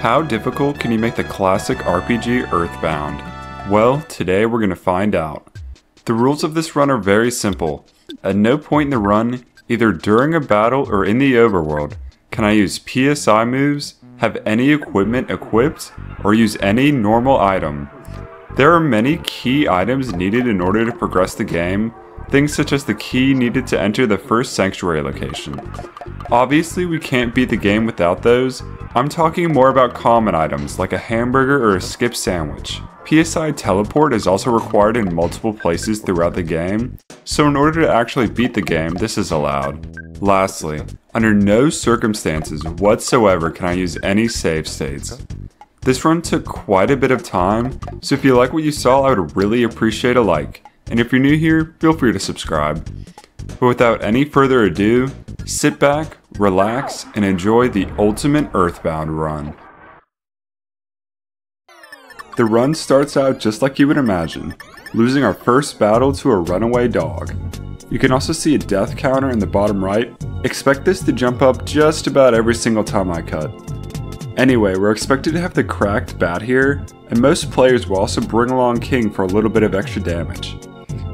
How difficult can you make the classic RPG Earthbound? Well, today we're going to find out. The rules of this run are very simple. At no point in the run, either during a battle or in the overworld, can I use PSI moves, have any equipment equipped, or use any normal item. There are many key items needed in order to progress the game, things such as the key needed to enter the first sanctuary location. Obviously we can't beat the game without those, I'm talking more about common items like a hamburger or a skip sandwich. PSI teleport is also required in multiple places throughout the game, so in order to actually beat the game, this is allowed. Lastly, under no circumstances whatsoever can I use any save states. This run took quite a bit of time, so if you like what you saw I would really appreciate a like. And if you're new here, feel free to subscribe. But without any further ado, sit back, relax, and enjoy the ultimate Earthbound run. The run starts out just like you would imagine, losing our first battle to a runaway dog. You can also see a death counter in the bottom right. Expect this to jump up just about every single time I cut. Anyway, we're expected to have the cracked bat here, and most players will also bring along King for a little bit of extra damage.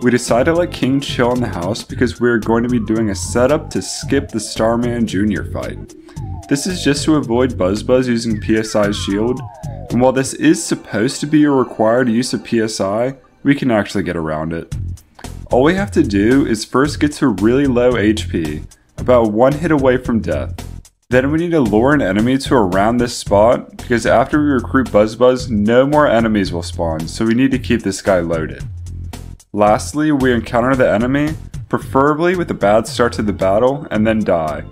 We decided to let King chill in the house because we are going to be doing a setup to skip the Starman Jr. fight. This is just to avoid Buzz Buzz using PSI's shield, and while this is supposed to be a required use of PSI, we can actually get around it. All we have to do is first get to really low HP, about one hit away from death. Then we need to lure an enemy to around this spot, because after we recruit Buzz Buzz, no more enemies will spawn, so we need to keep this guy loaded. Lastly, we encounter the enemy, preferably with a bad start to the battle, and then die.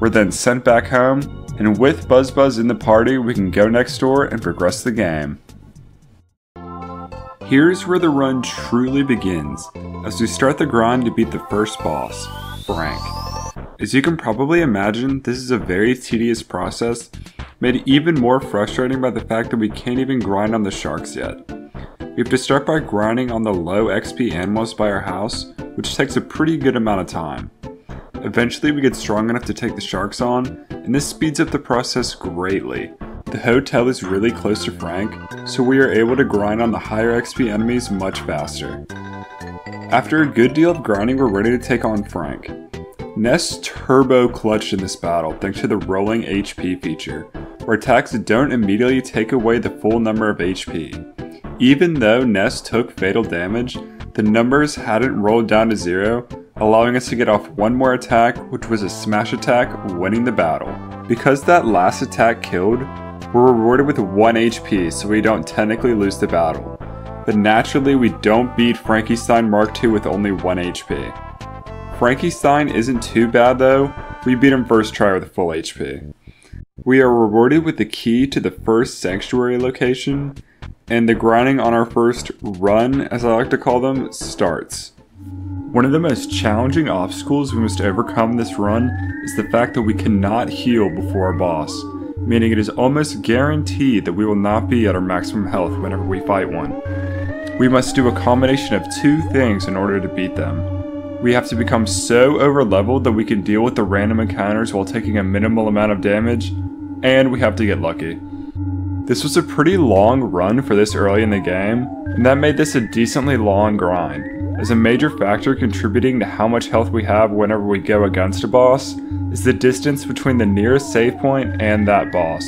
We're then sent back home, and with Buzz Buzz in the party, we can go next door and progress the game. Here's where the run truly begins, as we start the grind to beat the first boss, Frank. As you can probably imagine, this is a very tedious process, made even more frustrating by the fact that we can't even grind on the sharks yet. We have to start by grinding on the low XP animals by our house, which takes a pretty good amount of time. Eventually we get strong enough to take the sharks on, and this speeds up the process greatly. The hotel is really close to Frank, so we are able to grind on the higher XP enemies much faster. After a good deal of grinding, we're ready to take on Frank. Ness turbo clutched in this battle thanks to the rolling HP feature, where attacks don't immediately take away the full number of HP. Even though Ness took fatal damage, the numbers hadn't rolled down to zero, allowing us to get off one more attack, which was a smash attack, winning the battle. Because that last attack killed, we're rewarded with 1 HP, so we don't technically lose the battle. But naturally, we don't beat Frankenstein Mark II with only 1 HP. Frankenstein isn't too bad though, we beat him first try with full HP. We are rewarded with the key to the first sanctuary location, and the grinding on our first run, as I like to call them, starts. One of the most challenging obstacles we must overcome this run is the fact that we cannot heal before our boss, meaning it is almost guaranteed that we will not be at our maximum health whenever we fight one. We must do a combination of two things in order to beat them. We have to become so overleveled that we can deal with the random encounters while taking a minimal amount of damage, and we have to get lucky. This was a pretty long run for this early in the game, and that made this a decently long grind, as a major factor contributing to how much health we have whenever we go against a boss is the distance between the nearest save point and that boss.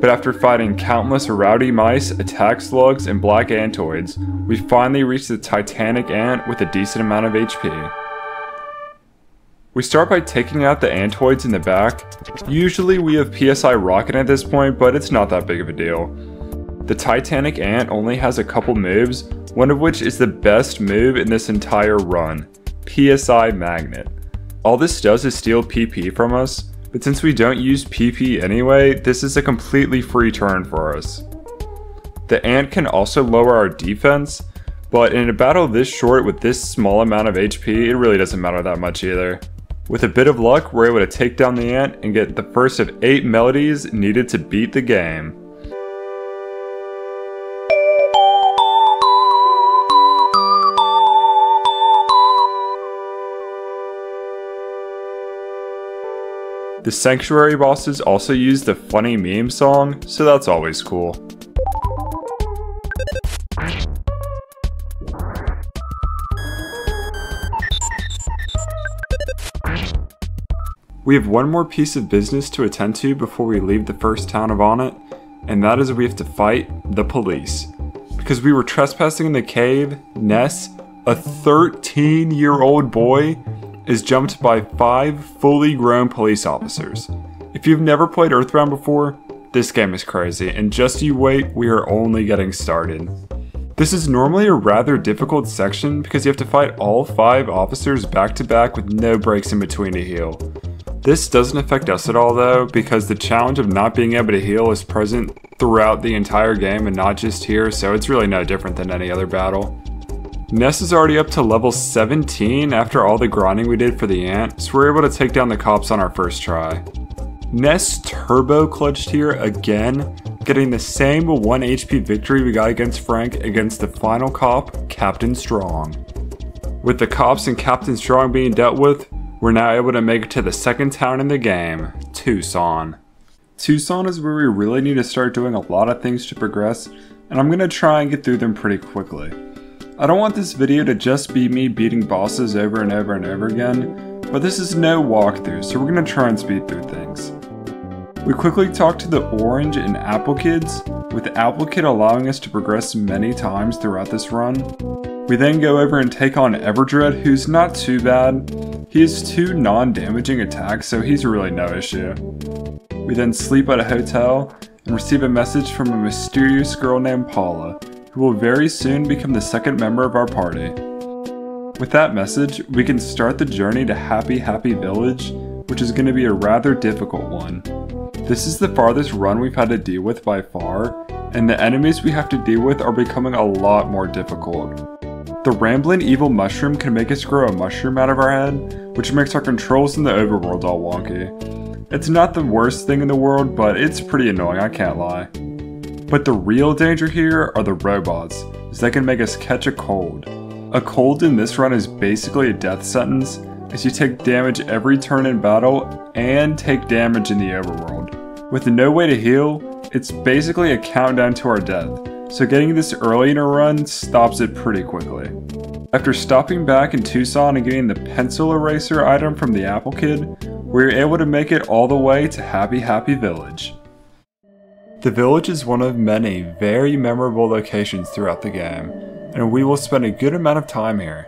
But after fighting countless rowdy mice, attack slugs, and black antoids, we finally reached the titanic ant with a decent amount of HP. We start by taking out the Antoids in the back. Usually we have PSI Rocket at this point, but it's not that big of a deal. The Titanic Ant only has a couple moves, one of which is the best move in this entire run, PSI Magnet. All this does is steal PP from us, but since we don't use PP anyway, this is a completely free turn for us. The Ant can also lower our defense, but in a battle this short with this small amount of HP, it really doesn't matter that much either. With a bit of luck, we're able to take down the ant and get the first of 8 melodies needed to beat the game. The Sanctuary bosses also use the funny meme song, so that's always cool. We have one more piece of business to attend to before we leave the first town of Onett, and that is we have to fight the police. Because we were trespassing in the cave, Ness, a 13 year old boy, is jumped by five fully grown police officers. If you've never played Earthbound before, this game is crazy, and just you wait, we are only getting started. This is normally a rather difficult section because you have to fight all five officers back to back with no breaks in between to heal. This doesn't affect us at all though, because the challenge of not being able to heal is present throughout the entire game and not just here, so it's really no different than any other battle. Ness is already up to level 17 after all the grinding we did for the ant, so we're able to take down the cops on our first try. Ness turbo clutched here again, getting the same 1 HP victory we got against Frank against the final cop, Captain Strong. With the cops and Captain Strong being dealt with, we're now able to make it to the second town in the game, Twoson. Twoson is where we really need to start doing a lot of things to progress, and I'm going to try and get through them pretty quickly. I don't want this video to just be me beating bosses over and over and over again, but this is no walkthrough, so we're going to try and speed through things. We quickly talk to the Orange and Apple Kids, with Apple Kid allowing us to progress many times throughout this run. We then go over and take on Everdred, who's not too bad, he has two non-damaging attacks, so he's really no issue. We then sleep at a hotel and receive a message from a mysterious girl named Paula, who will very soon become the second member of our party. With that message, we can start the journey to Happy Happy Village, which is going to be a rather difficult one. This is the farthest run we've had to deal with by far, and the enemies we have to deal with are becoming a lot more difficult. The rambling evil mushroom can make us grow a mushroom out of our head, which makes our controls in the overworld all wonky. It's not the worst thing in the world, but it's pretty annoying, I can't lie. But the real danger here are the robots, as they can make us catch a cold. A cold in this run is basically a death sentence, as you take damage every turn in battle and take damage in the overworld. With no way to heal, it's basically a countdown to our death, so getting this early in a run stops it pretty quickly. After stopping back in Twoson and getting the pencil eraser item from the Apple Kid, we were able to make it all the way to Happy Happy Village. The village is one of many very memorable locations throughout the game, and we will spend a good amount of time here.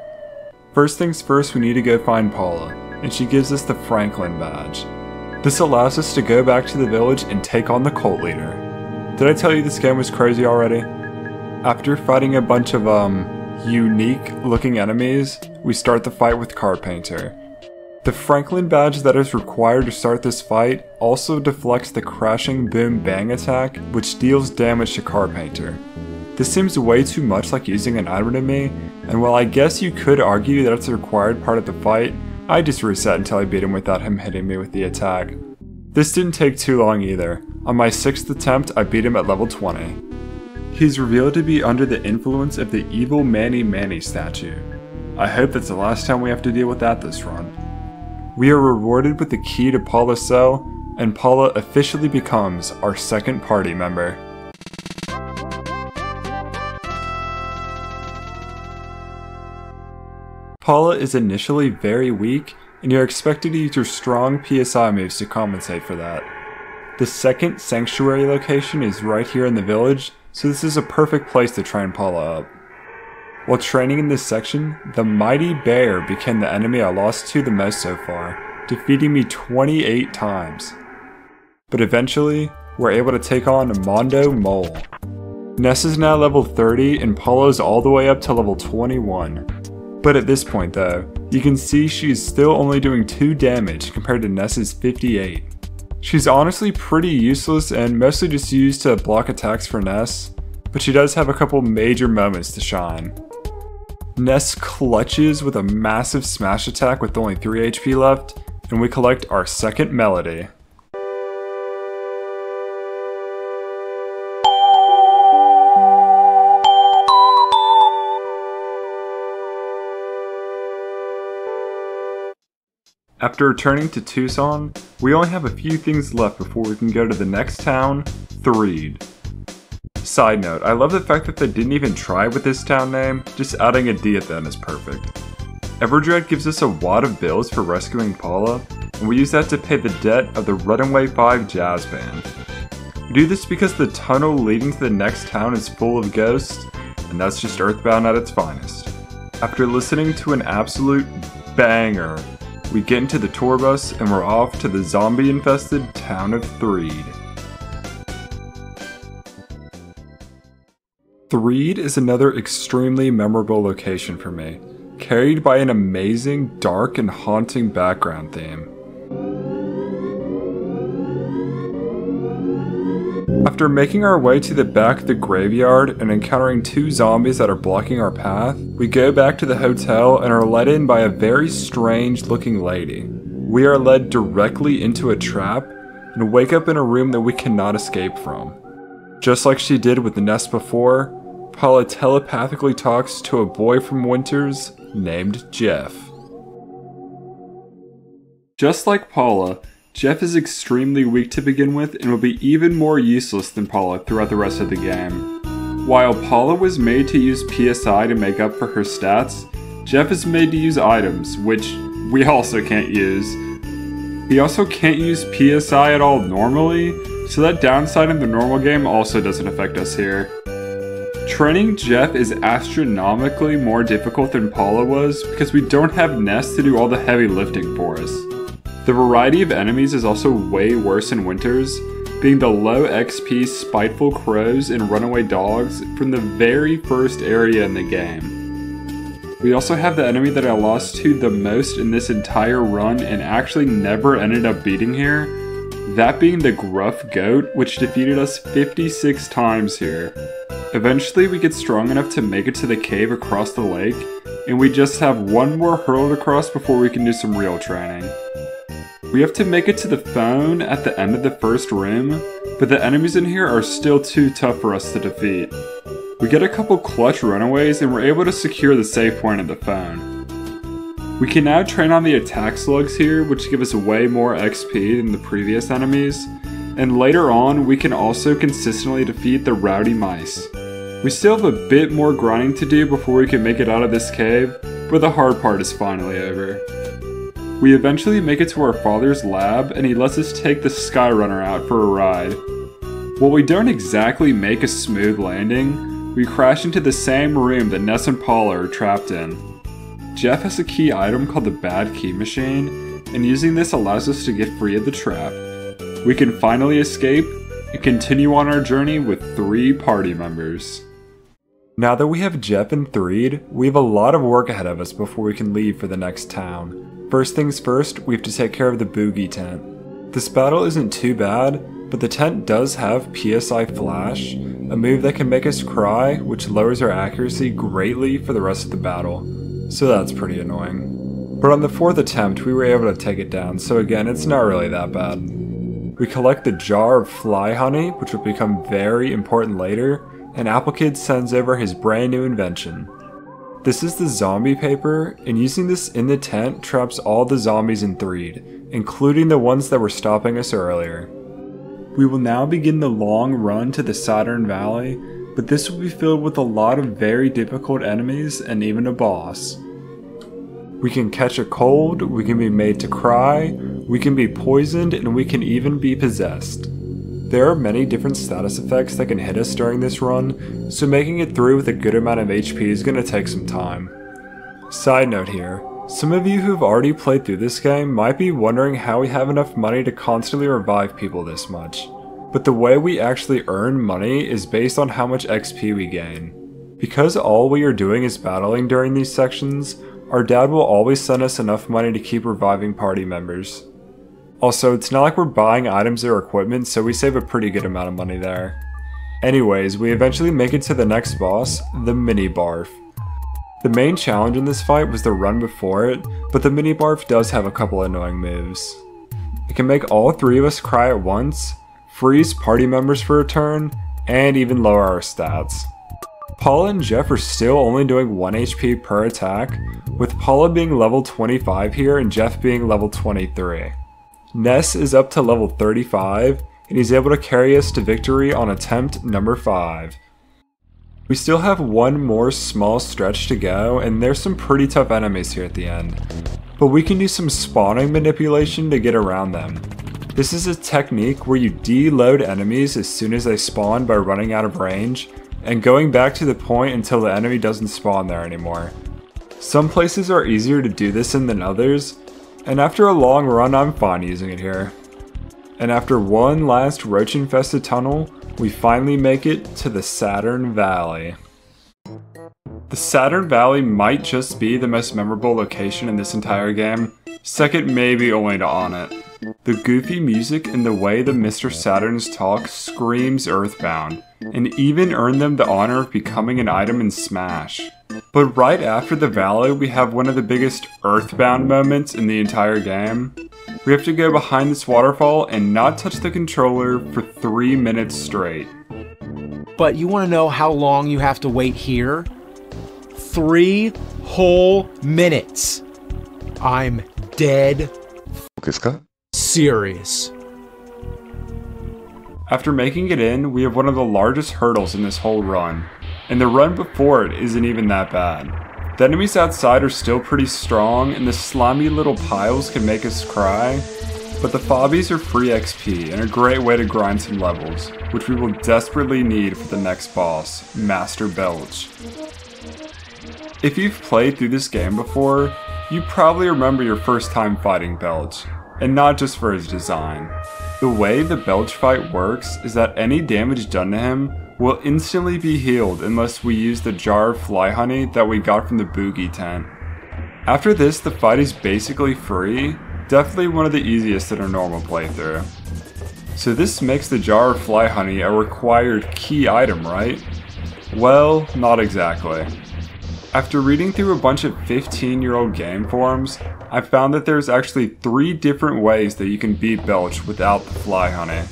First things first, we need to go find Paula, and she gives us the Franklin badge. This allows us to go back to the village and take on the cult leader. Did I tell you this game was crazy already? After fighting a bunch of, um, unique looking enemies, we start the fight with Carpainter. The Franklin badge that is required to start this fight also deflects the crashing boom bang attack, which deals damage to Carpainter. This seems way too much like using an item to me, and while I guess you could argue that it's a required part of the fight, I just reset until I beat him without him hitting me with the attack. This didn't take too long either. On my 6th attempt, I beat him at level 20. He's revealed to be under the influence of the evil Mani Mani statue. I hope that's the last time we have to deal with that this run. We are rewarded with the key to Paula's cell, and Paula officially becomes our second party member. Paula is initially very weak and you're expected to use your strong PSI moves to compensate for that. The second sanctuary location is right here in the village, so this is a perfect place to train Paula up. While training in this section, the mighty bear became the enemy I lost to the most so far, defeating me 28 times. But eventually, we're able to take on Mondo Mole. Ness is now level 30 and Paula is all the way up to level 21. But at this point though, you can see she's still only doing 2 damage compared to Ness's 58. She's honestly pretty useless and mostly just used to block attacks for Ness, but she does have a couple major moments to shine. Ness clutches with a massive smash attack with only 3 HP left, and we collect our second melody. After returning to Twoson, we only have a few things left before we can go to the next town, Threed. Side note, I love the fact that they didn't even try with this town name, just adding a D at the end is perfect. Everdred gives us a wad of bills for rescuing Paula, and we use that to pay the debt of the Runaway 5 Jazz Band. We do this because the tunnel leading to the next town is full of ghosts, and that's just Earthbound at its finest. After listening to an absolute banger, we get into the tour bus and we're off to the zombie infested town of Threed. Threed is another extremely memorable location for me, carried by an amazing, dark, and haunting background theme. After making our way to the back of the graveyard and encountering two zombies that are blocking our path, we go back to the hotel and are led in by a very strange looking lady. We are led directly into a trap and wake up in a room that we cannot escape from. Just like she did with the nest before, Paula telepathically talks to a boy from Winters named Jeff. Just like Paula, Jeff is extremely weak to begin with and will be even more useless than Paula throughout the rest of the game. While Paula was made to use PSI to make up for her stats, Jeff is made to use items, which we also can't use. He also can't use PSI at all normally, so that downside in the normal game also doesn't affect us here. Training Jeff is astronomically more difficult than Paula was because we don't have Ness to do all the heavy lifting for us. The variety of enemies is also way worse in Winters, being the low XP spiteful crows and runaway dogs from the very first area in the game. We also have the enemy that I lost to the most in this entire run and actually never ended up beating here, that being the Gruff Goat, which defeated us 56 times here. Eventually we get strong enough to make it to the cave across the lake, and we just have one more hurdle to cross before we can do some real training. We have to make it to the phone at the end of the first room, but the enemies in here are still too tough for us to defeat. We get a couple clutch runaways and we're able to secure the save point at the phone. We can now train on the attack slugs here, which give us way more XP than the previous enemies, and later on we can also consistently defeat the rowdy mice. We still have a bit more grinding to do before we can make it out of this cave, but the hard part is finally over. We eventually make it to our father's lab and he lets us take the Skyrunner out for a ride. While we don't exactly make a smooth landing, we crash into the same room that Ness and Paula are trapped in. Jeff has a key item called the Bad Key Machine, and using this allows us to get free of the trap. We can finally escape and continue on our journey with three party members. Now that we have Jeff and Threed, we have a lot of work ahead of us before we can leave for the next town. First things first, we have to take care of the Boogey Tent. This battle isn't too bad, but the tent does have PSI Flash, a move that can make us cry, which lowers our accuracy greatly for the rest of the battle, so that's pretty annoying. But on the fourth attempt, we were able to take it down, so again, it's not really that bad. We collect the jar of fly honey, which will become very important later, and Applekid sends over his brand new invention. This is the zombie paper, and using this in the tent traps all the zombies in Threed, including the ones that were stopping us earlier. We will now begin the long run to the Saturn Valley, but this will be filled with a lot of very difficult enemies and even a boss. We can catch a cold, we can be made to cry, we can be poisoned, and we can even be possessed. There are many different status effects that can hit us during this run, so making it through with a good amount of HP is going to take some time. Side note here, some of you who've already played through this game might be wondering how we have enough money to constantly revive people this much. But the way we actually earn money is based on how much XP we gain. Because all we are doing is battling during these sections, our dad will always send us enough money to keep reviving party members. Also, it's not like we're buying items or equipment, so we save a pretty good amount of money there. Anyways, we eventually make it to the next boss, the Mini Barf. The main challenge in this fight was the run before it, but the Mini Barf does have a couple annoying moves. It can make all three of us cry at once, freeze party members for a turn, and even lower our stats. Paula and Jeff are still only doing 1 HP per attack, with Paula being level 25 here and Jeff being level 23. Ness is up to level 35, and he's able to carry us to victory on attempt number 5. We still have one more small stretch to go, and there's some pretty tough enemies here at the end. But we can do some spawning manipulation to get around them. This is a technique where you deload enemies as soon as they spawn by running out of range, and going back to the point until the enemy doesn't spawn there anymore. Some places are easier to do this in than others, and after a long run I'm fine using it here. And after one last roach infested tunnel, we finally make it to the Saturn Valley. The Saturn Valley might just be the most memorable location in this entire game, second maybe only to Onett. The goofy music and the way the Mr. Saturns talk screams Earthbound, and even earned them the honor of becoming an item in Smash. But right after the valley, we have one of the biggest Earthbound moments in the entire game. We have to go behind this waterfall and not touch the controller for three minutes straight. But you want to know how long you have to wait here? Three whole minutes. I'm dead serious. After making it in, we have one of the largest hurdles in this whole run, and the run before it isn't even that bad. The enemies outside are still pretty strong, and the slimy little piles can make us cry, but the fobbies are free XP and a great way to grind some levels, which we will desperately need for the next boss, Master Belch. If you've played through this game before, you probably remember your first time fighting Belch, and not just for his design. The way the Belch fight works is that any damage done to him will instantly be healed unless we use the jar of fly honey that we got from the Boogey Tent. After this, the fight is basically free, definitely one of the easiest in a normal playthrough. So this makes the jar of fly honey a required key item, right? Well, not exactly. After reading through a bunch of 15 year old game forums, I found that there's actually three different ways that you can beat Belch without the fly honey.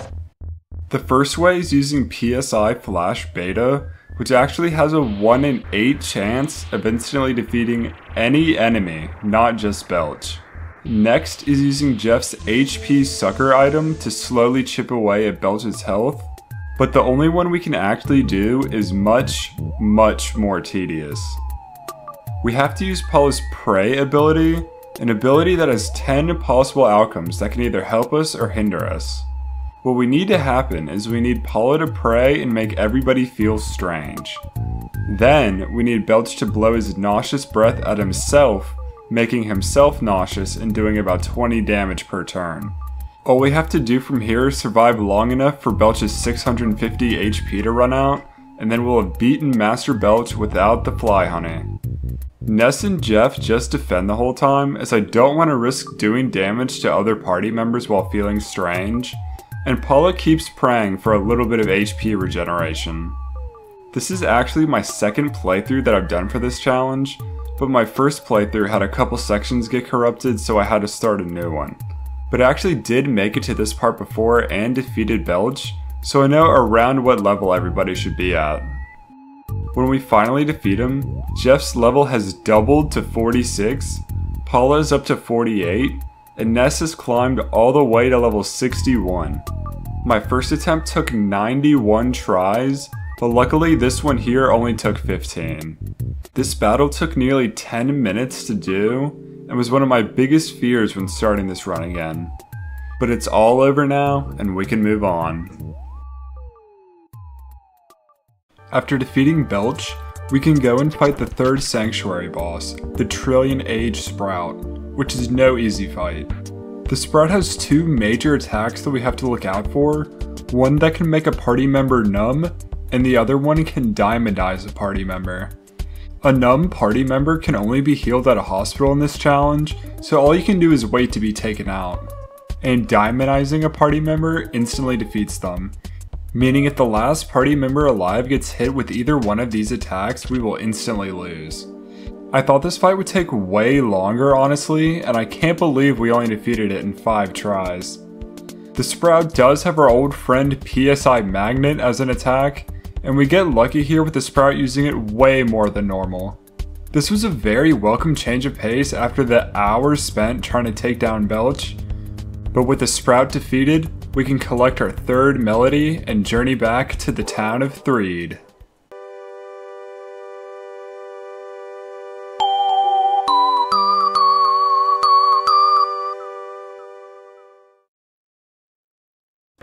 The first way is using PSI Flash Beta, which actually has a 1 in 8 chance of instantly defeating any enemy, not just Belch. Next is using Jeff's HP Sucker item to slowly chip away at Belch's health, but the only one we can actually do is much, much more tedious. We have to use Paula's Pray ability, an ability that has 10 possible outcomes that can either help us or hinder us. What we need to happen is we need Paula to pray and make everybody feel strange. Then, we need Belch to blow his nauseous breath at himself, making himself nauseous and doing about 20 damage per turn. All we have to do from here is survive long enough for Belch's 650 HP to run out, and then we'll have beaten Master Belch without the fly honey. Ness and Jeff just defend the whole time, as I don't want to risk doing damage to other party members while feeling strange, and Paula keeps praying for a little bit of HP regeneration. This is actually my second playthrough that I've done for this challenge, but my first playthrough had a couple sections get corrupted so I had to start a new one. But I actually did make it to this part before and defeated Belch, so I know around what level everybody should be at. When we finally defeat him, Jeff's level has doubled to 46, Paula's up to 48, and Ness has climbed all the way to level 61. My first attempt took 91 tries, but luckily this one here only took 15. This battle took nearly 10 minutes to do, and was one of my biggest fears when starting this run again. But it's all over now, and we can move on. After defeating Belch, we can go and fight the third Sanctuary boss, the Trillionage Sprout, which is no easy fight. The Sprout has two major attacks that we have to look out for, one that can make a party member numb, and the other one can diamondize a party member. A numb party member can only be healed at a hospital in this challenge, so all you can do is wait to be taken out. And diamondizing a party member instantly defeats them, meaning if the last party member alive gets hit with either one of these attacks, we will instantly lose. I thought this fight would take way longer, honestly, and I can't believe we only defeated it in 5 tries. The Sprout does have our old friend PSI Magnet as an attack, and we get lucky here with the Sprout using it way more than normal. This was a very welcome change of pace after the hours spent trying to take down Belch, but with the Sprout defeated, we can collect our third melody and journey back to the town of Threed.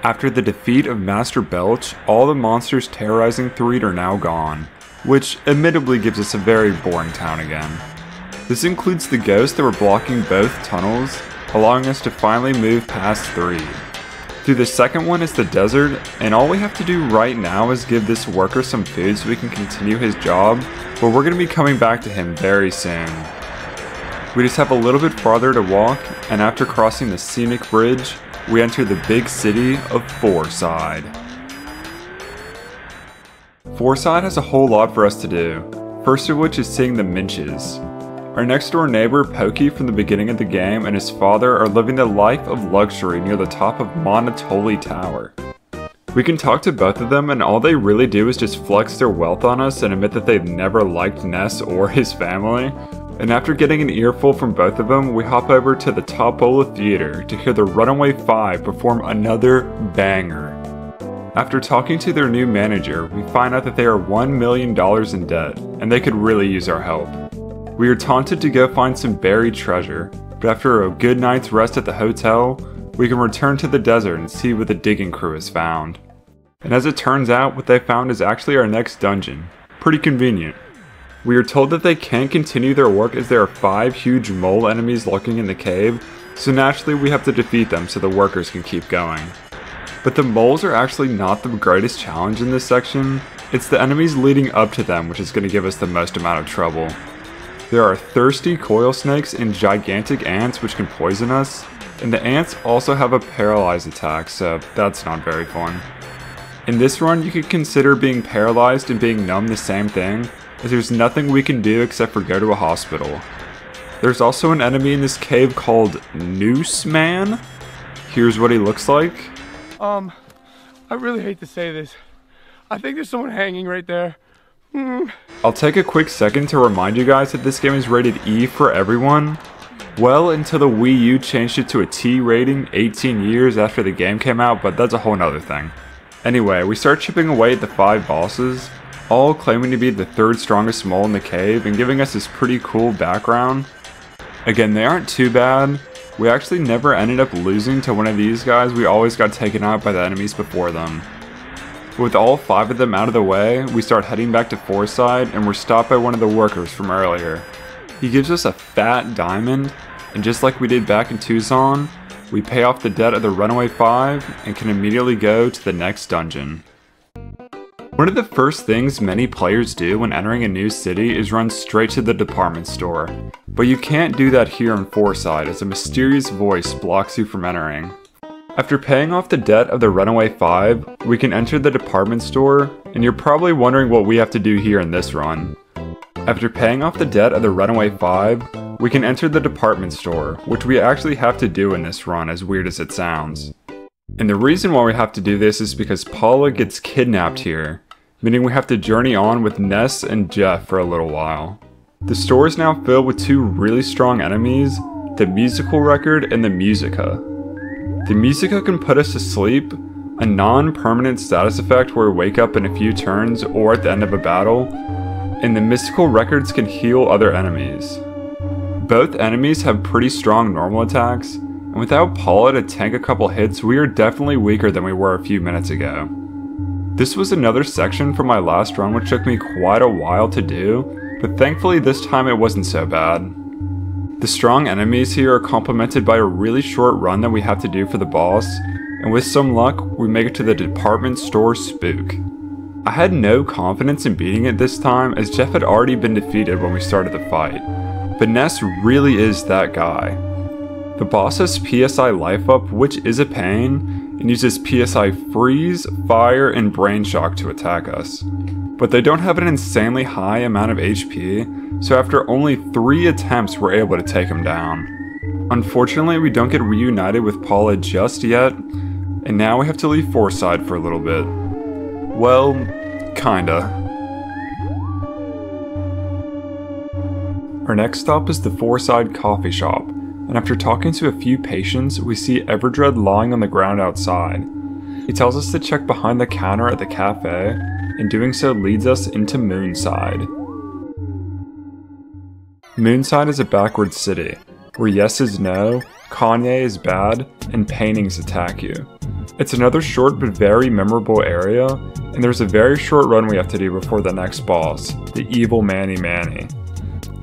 After the defeat of Master Belch, all the monsters terrorizing Threed are now gone, which admittedly gives us a very boring town again. This includes the ghosts that were blocking both tunnels, allowing us to finally move past Threed. Through the second one is the desert, and all we have to do right now is give this worker some food so we can continue his job, but we're going to be coming back to him very soon. We just have a little bit farther to walk, and after crossing the scenic bridge, we enter the big city of Fourside. Fourside has a whole lot for us to do, first of which is seeing the Minches. Our next door neighbor, Pokey, from the beginning of the game, and his father are living the life of luxury near the top of Monotoli Tower. We can talk to both of them, and all they really do is just flex their wealth on us and admit that they've never liked Ness or his family, and after getting an earful from both of them, we hop over to the Topola Theater to hear the Runaway Five perform another banger. After talking to their new manager, we find out that they are $1 million in debt, and they could really use our help. We are taunted to go find some buried treasure, but after a good night's rest at the hotel, we can return to the desert and see what the digging crew has found. And as it turns out, what they found is actually our next dungeon. Pretty convenient. We are told that they can't continue their work as there are five huge mole enemies lurking in the cave, so naturally we have to defeat them so the workers can keep going. But the moles are actually not the greatest challenge in this section, it's the enemies leading up to them which is going to give us the most amount of trouble. There are thirsty coil snakes and gigantic ants which can poison us, and the ants also have a paralyzed attack, so that's not very fun. In this run, you could consider being paralyzed and being numb the same thing, as there's nothing we can do except for go to a hospital. There's also an enemy in this cave called Noose Man. Here's what he looks like. Um, I really hate to say this. I think there's someone hanging right there. Mm. I'll take a quick second to remind you guys that this game is rated E for everyone. Well until the Wii U changed it to a T rating 18 years after the game came out, but that's a whole nother thing. Anyway, we start chipping away at the five bosses, all claiming to be the third strongest mole in the cave and giving us this pretty cool background. Again, they aren't too bad. We actually never ended up losing to one of these guys, we always got taken out by the enemies before them. With all five of them out of the way, we start heading back to Fourside and we're stopped by one of the workers from earlier. He gives us a fat diamond, and just like we did back in Twoson, we pay off the debt of the Runaway 5 and can immediately go to the next dungeon. One of the first things many players do when entering a new city is run straight to the department store, but you can't do that here in Fourside as a mysterious voice blocks you from entering. After paying off the debt of the Runaway 5, we can enter the department store, and you're probably wondering what we have to do here in this run. After paying off the debt of the Runaway 5, we can enter the department store, which we actually have to do in this run as weird as it sounds. And the reason why we have to do this is because Paula gets kidnapped here, meaning we have to journey on with Ness and Jeff for a little while. The store is now filled with two really strong enemies, the musical record and the musica. The musica can put us to sleep, a non-permanent status effect where we wake up in a few turns or at the end of a battle, and the mystical records can heal other enemies. Both enemies have pretty strong normal attacks, and without Paula to tank a couple hits, we are definitely weaker than we were a few minutes ago. This was another section from my last run which took me quite a while to do, but thankfully this time it wasn't so bad. The strong enemies here are complemented by a really short run that we have to do for the boss, and with some luck, we make it to the department store spook. I had no confidence in beating it this time as Jeff had already been defeated when we started the fight, but Ness really is that guy. The boss has PSI life up, which is a pain, and uses PSI Freeze, Fire, and Brain Shock to attack us. But they don't have an insanely high amount of HP, so after only 3 attempts we're able to take him down. Unfortunately, we don't get reunited with Paula just yet, and now we have to leave Fourside for a little bit. Well, Kinda. Our next stop is the Fourside Coffee Shop, and after talking to a few patients, we see Everdred lying on the ground outside. He tells us to check behind the counter at the cafe, and doing so leads us into Moonside. Moonside is a backward city, where yes is no, Kanye is bad, and paintings attack you. It's another short but very memorable area, and there's a very short run we have to do before the next boss, the evil Mani Mani.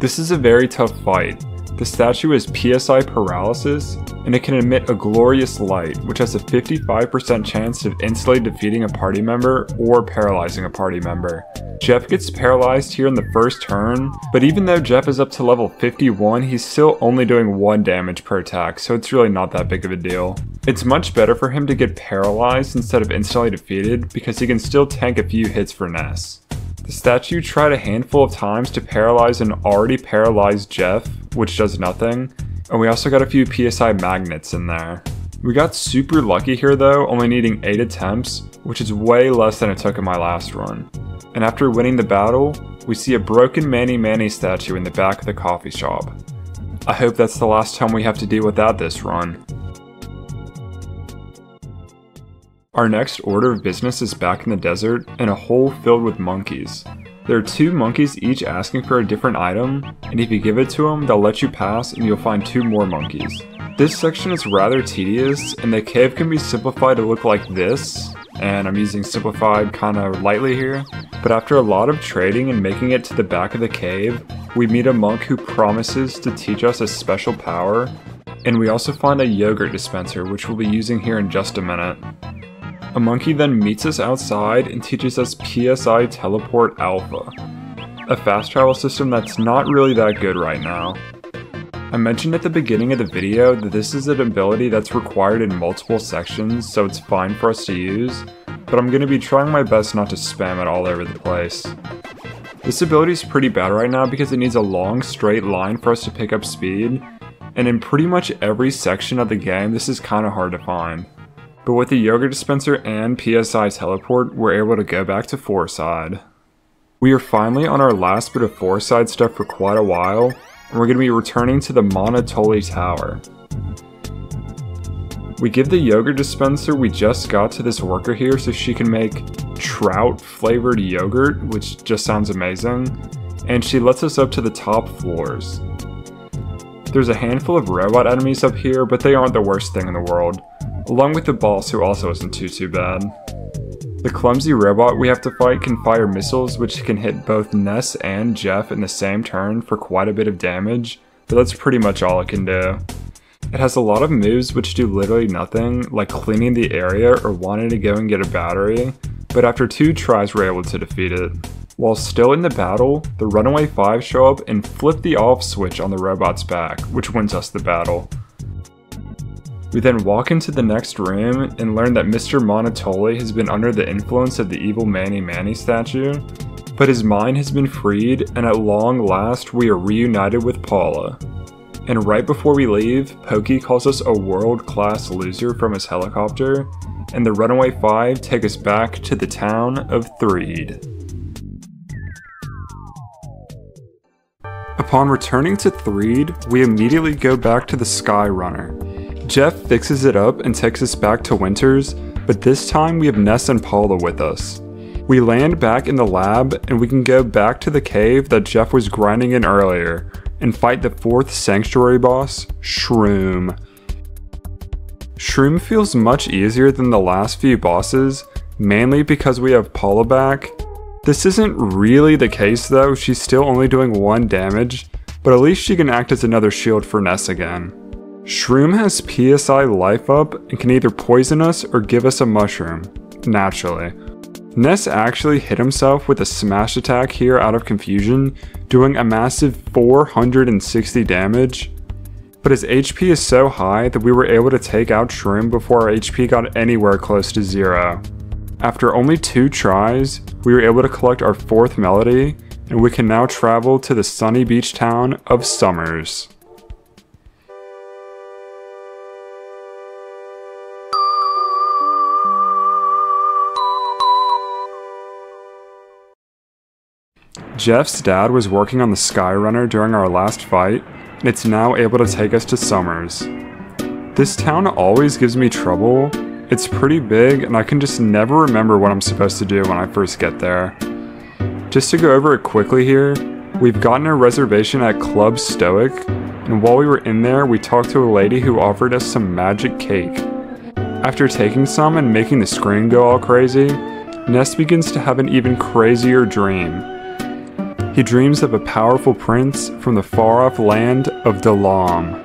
This is a very tough fight. The statue is PSI paralysis, and it can emit a glorious light, which has a 55% chance of instantly defeating a party member or paralyzing a party member. Jeff gets paralyzed here in the first turn, but even though Jeff is up to level 51, he's still only doing 1 damage per attack, so it's really not that big of a deal. It's much better for him to get paralyzed instead of instantly defeated, because he can still tank a few hits for Ness. The statue tried a handful of times to paralyze an already paralyzed Jeff, which does nothing, and we also got a few PSI magnets in there. We got super lucky here though, only needing 8 attempts, which is way less than it took in my last run and after winning the battle, we see a broken Mani Mani statue in the back of the coffee shop. I hope that's the last time we have to deal with that this run. Our next order of business is back in the desert, in a hole filled with monkeys. There are two monkeys each asking for a different item, and if you give it to them, they'll let you pass and you'll find two more monkeys. This section is rather tedious, and the cave can be simplified to look like this, and I'm using simplified kind of lightly here. But after a lot of trading and making it to the back of the cave, we meet a monk who promises to teach us a special power, and we also find a yogurt dispenser which we'll be using here in just a minute. A monkey then meets us outside and teaches us PSI Teleport Alpha, a fast travel system that's not really that good right now. I mentioned at the beginning of the video that this is an ability that's required in multiple sections, so it's fine for us to use, but I'm going to be trying my best not to spam it all over the place. This ability is pretty bad right now because it needs a long straight line for us to pick up speed, and in pretty much every section of the game this is kinda hard to find. But with the Yogurt Dispenser and PSI Teleport, we're able to go back to Fourside. We are finally on our last bit of Fourside stuff for quite a while, and we're going to be returning to the Monotoli Tower. We give the yogurt dispenser we just got to this worker here so she can make trout flavored yogurt, which just sounds amazing, and she lets us up to the top floors. There's a handful of robot enemies up here, but they aren't the worst thing in the world, along with the boss who also isn't too too bad. The clumsy robot we have to fight can fire missiles which can hit both Ness and Jeff in the same turn for quite a bit of damage, but that's pretty much all it can do. It has a lot of moves which do literally nothing, like cleaning the area or wanting to go and get a battery, but after two tries we're able to defeat it. While still in the battle, the Runaway 5 show up and flip the off switch on the robot's back, which wins us the battle. We then walk into the next room and learn that Mr. Monotoli has been under the influence of the evil Mani Mani statue, but his mind has been freed and at long last we are reunited with Paula. And right before we leave, Pokey calls us a world-class loser from his helicopter, and the Runaway 5 take us back to the town of Threed. Upon returning to Threed, we immediately go back to the Sky Runner, Jeff fixes it up and takes us back to Winters, but this time we have Ness and Paula with us. We land back in the lab and we can go back to the cave that Jeff was grinding in earlier and fight the fourth sanctuary boss, Shroom. Shroom feels much easier than the last few bosses, mainly because we have Paula back. This isn't really the case though, she's still only doing one damage, but at least she can act as another shield for Ness again. Shroom has PSI life up and can either poison us or give us a mushroom, naturally. Ness actually hit himself with a smash attack here out of confusion, doing a massive 460 damage. But his HP is so high that we were able to take out Shroom before our HP got anywhere close to zero. After only two tries, we were able to collect our fourth melody, and we can now travel to the sunny beach town of Summers. Jeff's dad was working on the Skyrunner during our last fight, and it's now able to take us to Summers. This town always gives me trouble. It's pretty big, and I can just never remember what I'm supposed to do when I first get there. Just to go over it quickly here, we've gotten a reservation at Club Stoic, and while we were in there, we talked to a lady who offered us some magic cake. After taking some and making the screen go all crazy, Ness begins to have an even crazier dream. He dreams of a powerful prince from the far off land of Dalaam.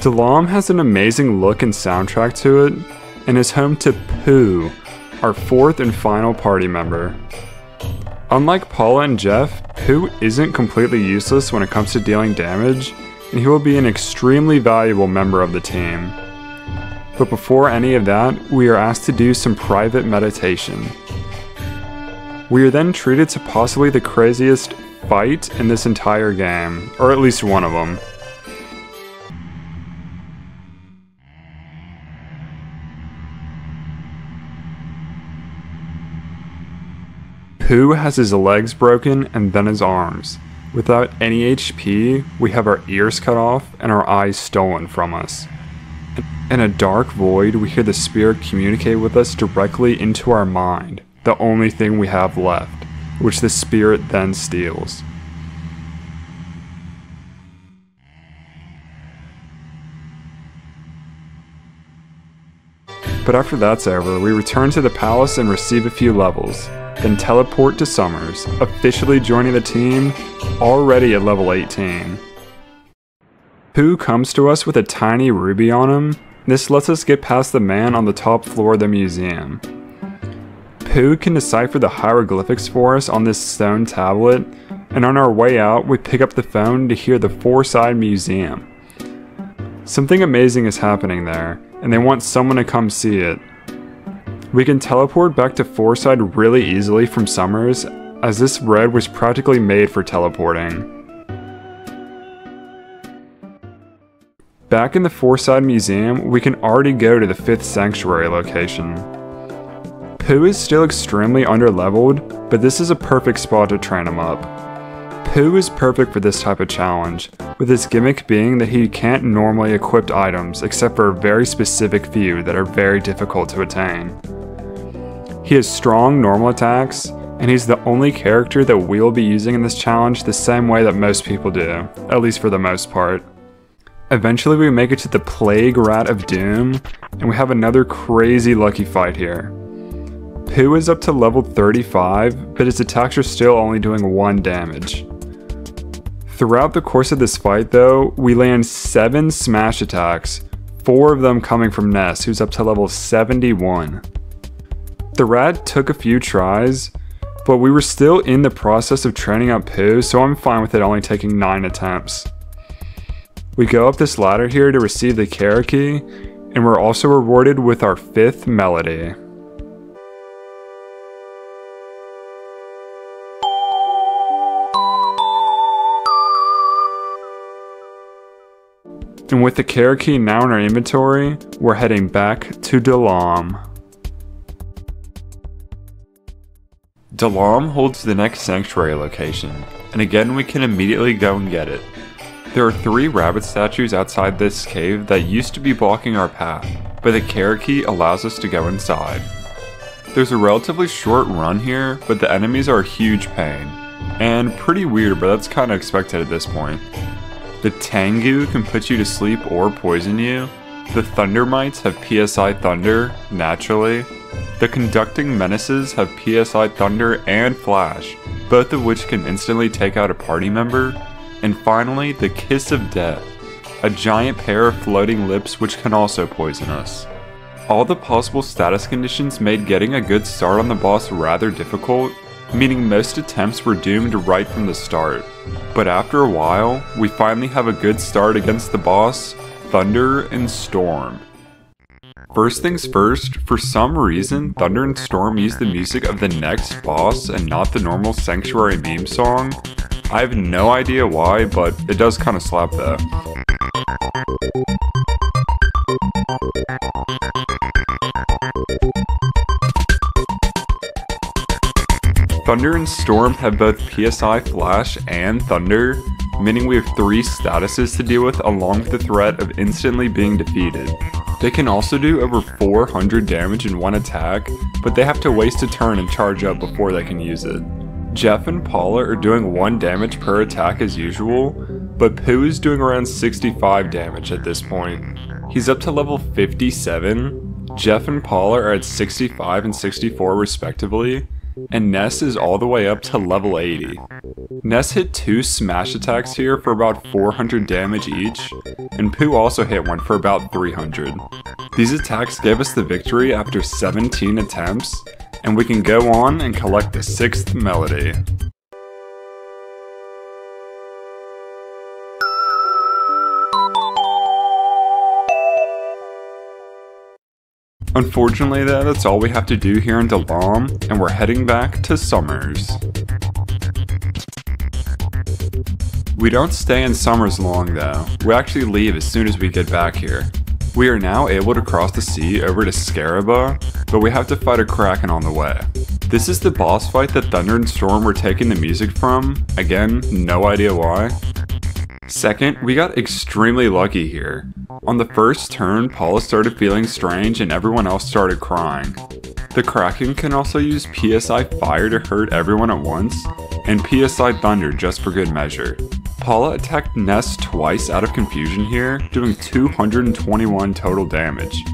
Dalaam has an amazing look and soundtrack to it, and is home to Poo, our fourth and final party member. Unlike Paula and Jeff, Poo isn't completely useless when it comes to dealing damage, and he will be an extremely valuable member of the team. But before any of that, we are asked to do some private meditation. We are then treated to possibly the craziest fight in this entire game, or at least one of them. Poo has his legs broken and then his arms. Without any HP, we have our ears cut off and our eyes stolen from us. In a dark void, we hear the spirit communicate with us directly into our mind the only thing we have left, which the Spirit then steals. But after that's over, we return to the palace and receive a few levels, then teleport to Summers, officially joining the team, already at level 18. Poo comes to us with a tiny ruby on him. This lets us get past the man on the top floor of the museum. Poo can decipher the hieroglyphics for us on this stone tablet, and on our way out, we pick up the phone to hear the Fourside Museum. Something amazing is happening there, and they want someone to come see it. We can teleport back to Fourside really easily from Summers, as this road was practically made for teleporting. Back in the Fourside Museum, we can already go to the 5th Sanctuary location. Poo is still extremely underleveled, but this is a perfect spot to train him up. Poo is perfect for this type of challenge, with his gimmick being that he can't normally equip items except for a very specific few that are very difficult to attain. He has strong normal attacks, and he's the only character that we'll be using in this challenge the same way that most people do, at least for the most part. Eventually we make it to the Plague Rat of Doom, and we have another crazy lucky fight here. Poo is up to level 35, but his attacks are still only doing 1 damage. Throughout the course of this fight though, we land 7 smash attacks, 4 of them coming from Ness, who's up to level 71. The rat took a few tries, but we were still in the process of training up Poo, so I'm fine with it only taking 9 attempts. We go up this ladder here to receive the Carrot Key, and we're also rewarded with our 5th melody. And with the Carrot Key now in our inventory, we're heading back to Dalaam. Dalaam holds the next sanctuary location, and again we can immediately go and get it. There are three rabbit statues outside this cave that used to be blocking our path, but the Carrot Key allows us to go inside. There's a relatively short run here, but the enemies are a huge pain. And pretty weird, but that's kinda expected at this point. The Tengu can put you to sleep or poison you. The Thundermites have PSI Thunder, naturally. The Conducting Menaces have PSI Thunder and Flash, both of which can instantly take out a party member. And finally, the Kiss of Death, a giant pair of floating lips which can also poison us. All the possible status conditions made getting a good start on the boss rather difficult, meaning most attempts were doomed right from the start. But after a while, we finally have a good start against the boss, Thunder and Storm. First things first, for some reason, Thunder and Storm use the music of the next boss and not the normal Sanctuary meme song. I have no idea why, but it does kinda slap though. Thunder and Storm have both PSI Flash and Thunder, meaning we have three statuses to deal with along with the threat of instantly being defeated. They can also do over 400 damage in one attack, but they have to waste a turn and charge up before they can use it. Jeff and Paula are doing 1 damage per attack as usual, but Poo is doing around 65 damage at this point. He's up to level 57, Jeff and Paula are at 65 and 64 respectively, and Ness is all the way up to level 80. Ness hit two smash attacks here for about 400 damage each, and Poo also hit one for about 300. These attacks gave us the victory after 17 attempts, and we can go on and collect the sixth melody. Unfortunately though, that's all we have to do here in Dalaam, and we're heading back to Summers. We don't stay in Summers long though, we actually leave as soon as we get back here. We are now able to cross the sea over to Scaraba, but we have to fight a Kraken on the way. This is the boss fight that Thunder and Storm were taking the music from, again, no idea why. Second, we got extremely lucky here. On the first turn, Paula started feeling strange and everyone else started crying. The Kraken can also use PSI Fire to hurt everyone at once, and PSI Thunder just for good measure. Paula attacked Ness twice out of confusion here, doing 221 total damage.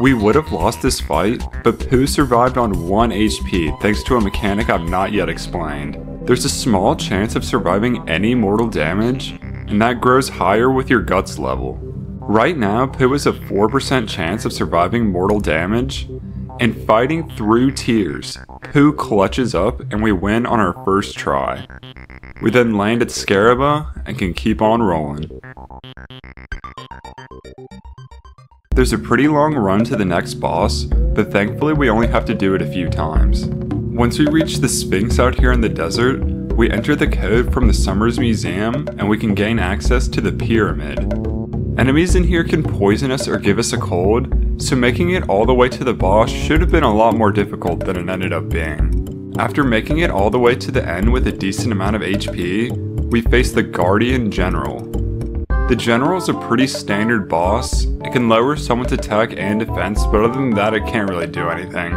We would have lost this fight, but Poo survived on 1 HP thanks to a mechanic I've not yet explained. There's a small chance of surviving any mortal damage, and that grows higher with your guts level. Right now, Poo has a 4% chance of surviving mortal damage, and fighting through tears, Poo clutches up and we win on our first try. We then land at Scaraba and can keep on rolling. There's a pretty long run to the next boss, but thankfully we only have to do it a few times. Once we reach the Sphinx out here in the desert, we enter the code from the Summers Museum and we can gain access to the pyramid. Enemies in here can poison us or give us a cold, so making it all the way to the boss should have been a lot more difficult than it ended up being. After making it all the way to the end with a decent amount of HP, we face the Guardian General. The General is a pretty standard boss, it can lower someone's attack and defense, but other than that it can't really do anything.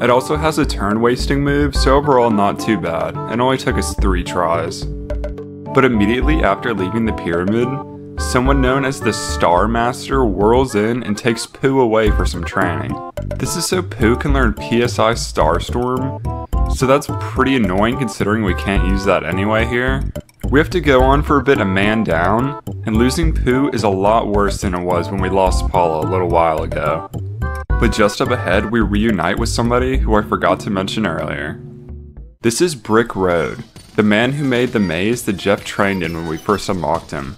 It also has a turn wasting move, so overall not too bad, and only took us 3 tries. But immediately after leaving the pyramid, someone known as the Star Master whirls in and takes Poo away for some training. This is so Poo can learn PSI Starstorm, so that's pretty annoying considering we can't use that anyway here. We have to go on for a bit a man down, and losing Poo is a lot worse than it was when we lost Paula a little while ago. But just up ahead, we reunite with somebody who I forgot to mention earlier. This is Brick Road, the man who made the maze that Jeff trained in when we first unlocked him.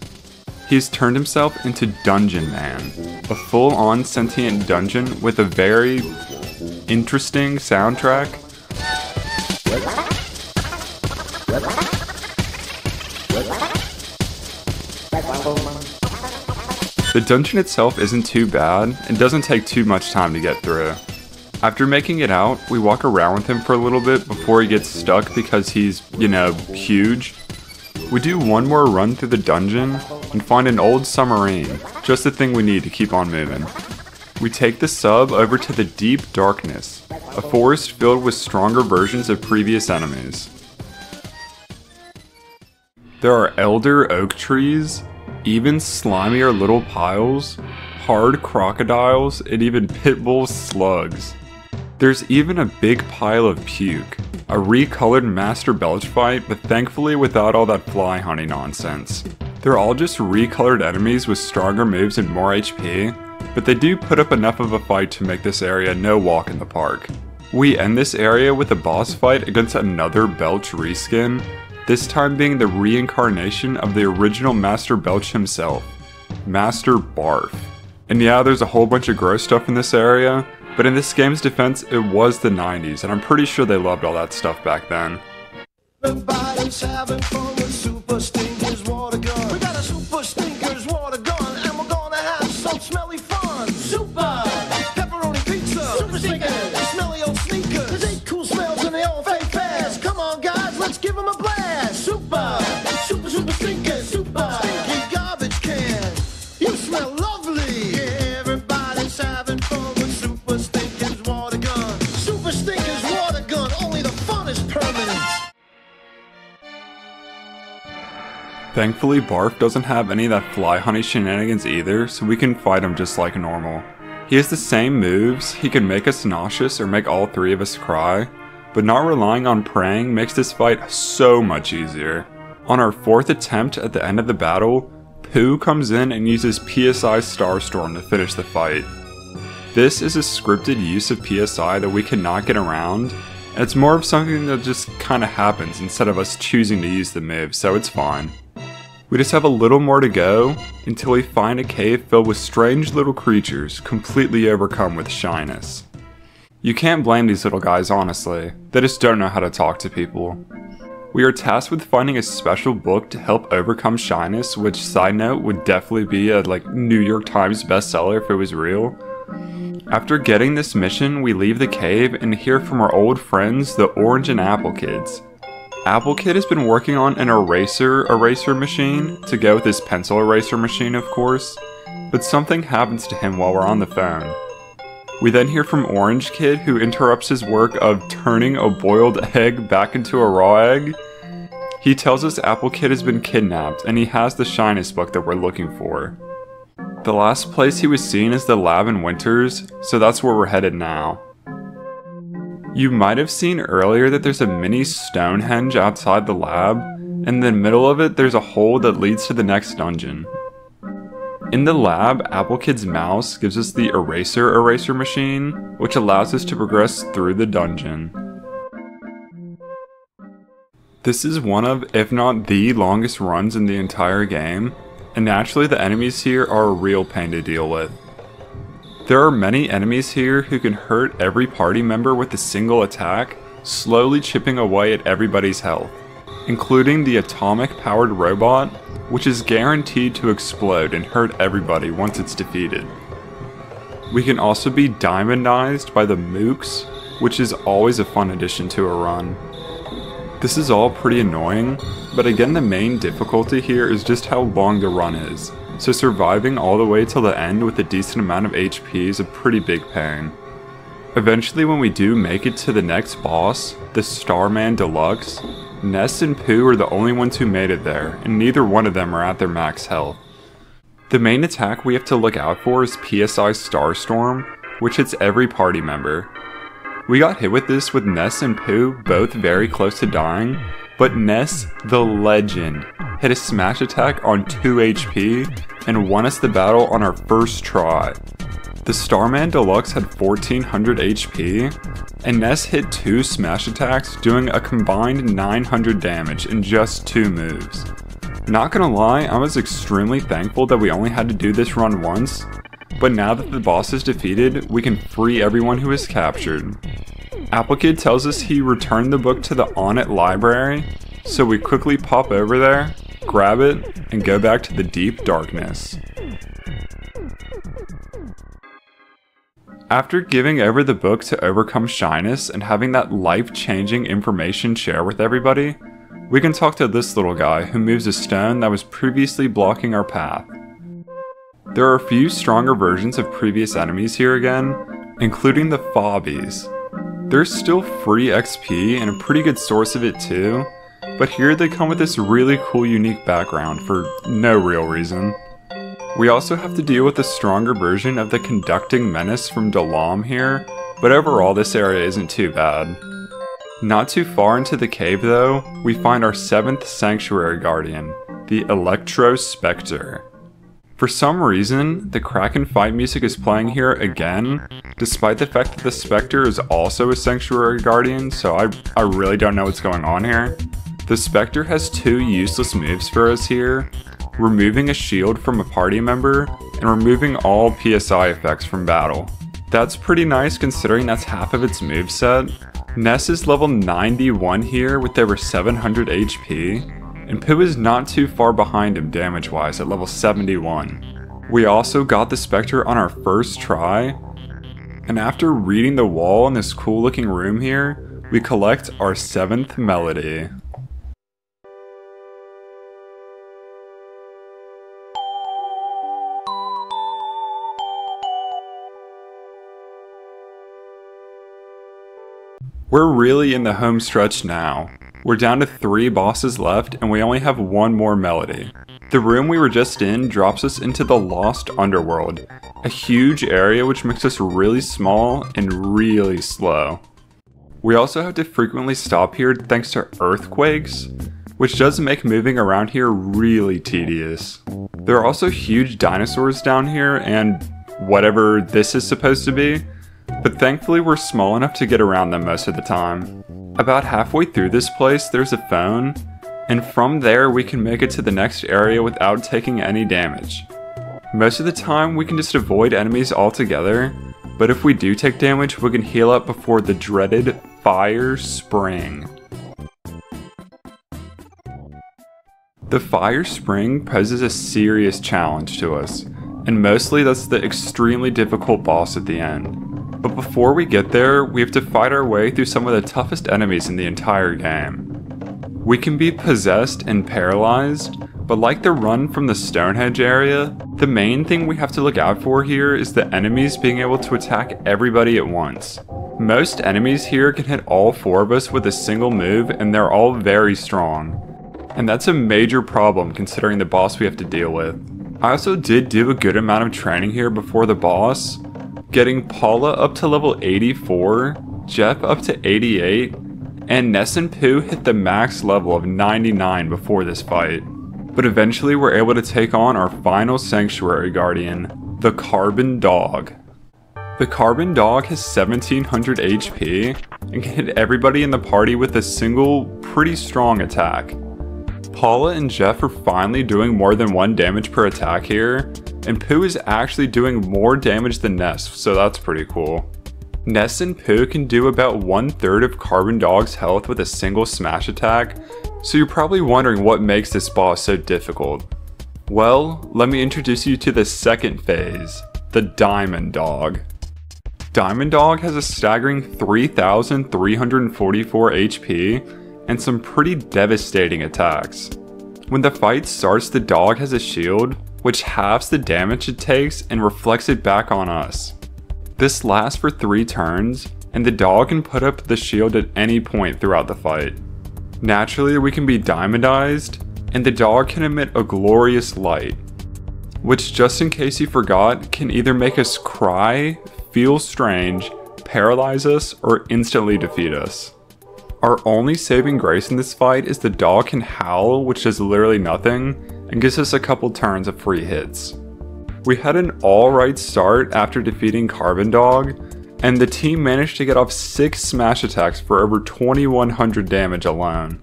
He's turned himself into Dungeon Man, a full on sentient dungeon with a very interesting soundtrack. The dungeon itself isn't too bad and doesn't take too much time to get through. After making it out, we walk around with him for a little bit before he gets stuck because he's, you know, huge. We do one more run through the dungeon and find an old submarine, just the thing we need to keep on moving. We take the sub over to the Deep Darkness, a forest filled with stronger versions of previous enemies. There are elder oak trees, even slimier little piles, hard crocodiles, and even pit bull slugs. There's even a big pile of puke, a recolored Master Belch fight, but thankfully without all that fly honey nonsense. They're all just recolored enemies with stronger moves and more HP, but they do put up enough of a fight to make this area no walk in the park. We end this area with a boss fight against another Belch reskin, this time being the reincarnation of the original Master Belch himself, Master Barf. And yeah, there's a whole bunch of gross stuff in this area, but in this game's defense, it was the 90s, and I'm pretty sure they loved all that stuff back then. Thankfully, Barf doesn't have any of that fly honey shenanigans either, so we can fight him just like normal. He has the same moves, he can make us nauseous or make all three of us cry, but not relying on praying makes this fight so much easier. On our fourth attempt at the end of the battle, Poo comes in and uses PSI Starstorm to finish the fight. This is a scripted use of PSI that we cannot get around, and it's more of something that just kinda happens instead of us choosing to use the move, so it's fine. We just have a little more to go until we find a cave filled with strange little creatures completely overcome with shyness. You can't blame these little guys, honestly. They just don't know how to talk to people. We are tasked with finding a special book to help overcome shyness, which, side note, would definitely be a like New York Times bestseller if it was real. After getting this mission, we leave the cave and hear from our old friends, the Orange and Apple Kids. Apple Kid has been working on an eraser eraser machine to go with his pencil eraser machine, of course, but something happens to him while we're on the phone. We then hear from Orange Kid, who interrupts his work of turning a boiled egg back into a raw egg. He tells us Apple Kid has been kidnapped and he has the shyness book that we're looking for. The last place he was seen is the lab in Winters, so that's where we're headed now. You might have seen earlier that there's a mini Stonehenge outside the lab, and in the middle of it there's a hole that leads to the next dungeon. In the lab, Apple Kid's mouse gives us the eraser eraser machine, which allows us to progress through the dungeon. This is one of, if not the longest runs in the entire game, and naturally the enemies here are a real pain to deal with. There are many enemies here who can hurt every party member with a single attack, slowly chipping away at everybody's health, including the atomic powered robot, which is guaranteed to explode and hurt everybody once it's defeated. We can also be diamondized by the mooks, which is always a fun addition to a run. This is all pretty annoying, but again the main difficulty here is just how long the run is, so surviving all the way till the end with a decent amount of HP is a pretty big pain. Eventually when we do make it to the next boss, the Starman Deluxe, Ness and Poo are the only ones who made it there, and neither one of them are at their max health. The main attack we have to look out for is PSI Starstorm, which hits every party member. We got hit with this with Ness and Poo both very close to dying, but Ness, the legend, hit a smash attack on 2 HP and won us the battle on our first try. The Starman Deluxe had 1400 HP, and Ness hit two smash attacks, doing a combined 900 damage in just two moves. Not gonna lie, I was extremely thankful that we only had to do this run once, but now that the boss is defeated, we can free everyone who is captured. Applekid tells us he returned the book to the Onett library, so we quickly pop over there, grab it, and go back to the deep darkness. After giving over the book to overcome shyness and having that life changing information share with everybody, we can talk to this little guy who moves a stone that was previously blocking our path. There are a few stronger versions of previous enemies here again, including the Fobbies. They're still free XP and a pretty good source of it too, but here they come with this really cool unique background for no real reason. We also have to deal with a stronger version of the conducting menace from Dalaam here, but overall this area isn't too bad. Not too far into the cave though, we find our 7th Sanctuary Guardian, the Electro Spectre. For some reason, the Kraken fight music is playing here again, despite the fact that the Spectre is also a Sanctuary Guardian, so I, I really don't know what's going on here. The Spectre has two useless moves for us here, removing a shield from a party member, and removing all PSI effects from battle. That's pretty nice considering that's half of its moveset. Ness is level 91 here with over 700 HP, and Poo is not too far behind him damage wise at level 71. We also got the Spectre on our first try, and after reading the wall in this cool looking room here, we collect our 7th melody. We're really in the home stretch now. We're down to three bosses left and we only have one more melody. The room we were just in drops us into the Lost Underworld, a huge area which makes us really small and really slow. We also have to frequently stop here thanks to earthquakes, which does make moving around here really tedious. There are also huge dinosaurs down here and whatever this is supposed to be, but thankfully we're small enough to get around them most of the time. About halfway through this place, there's a phone, and from there we can make it to the next area without taking any damage. Most of the time, we can just avoid enemies altogether, but if we do take damage, we can heal up before the dreaded Fire Spring. The Fire Spring poses a serious challenge to us, and mostly that's the extremely difficult boss at the end. But before we get there, we have to fight our way through some of the toughest enemies in the entire game. We can be possessed and paralyzed, but like the run from the Stonehenge area, the main thing we have to look out for here is the enemies being able to attack everybody at once. Most enemies here can hit all four of us with a single move and they're all very strong. And that's a major problem considering the boss we have to deal with. I also did do a good amount of training here before the boss, getting Paula up to level 84, Jeff up to 88, and Ness and Poo hit the max level of 99 before this fight but eventually we're able to take on our final Sanctuary Guardian, the Carbon Dog. The Carbon Dog has 1700 HP and can hit everybody in the party with a single, pretty strong attack. Paula and Jeff are finally doing more than one damage per attack here, and Poo is actually doing more damage than Ness, so that's pretty cool. Ness and Poo can do about one third of Carbon Dog's health with a single smash attack, so you're probably wondering what makes this boss so difficult. Well, let me introduce you to the second phase, the Diamond Dog. Diamond Dog has a staggering 3,344 HP and some pretty devastating attacks. When the fight starts, the dog has a shield, which halves the damage it takes and reflects it back on us. This lasts for 3 turns, and the dog can put up the shield at any point throughout the fight. Naturally, we can be diamondized, and the dog can emit a glorious light, which, just in case you forgot, can either make us cry, feel strange, paralyze us, or instantly defeat us. Our only saving grace in this fight is the dog can howl, which does literally nothing, and gives us a couple turns of free hits. We had an alright start after defeating Carbon Dog, and the team managed to get off 6 smash attacks for over 2100 damage alone.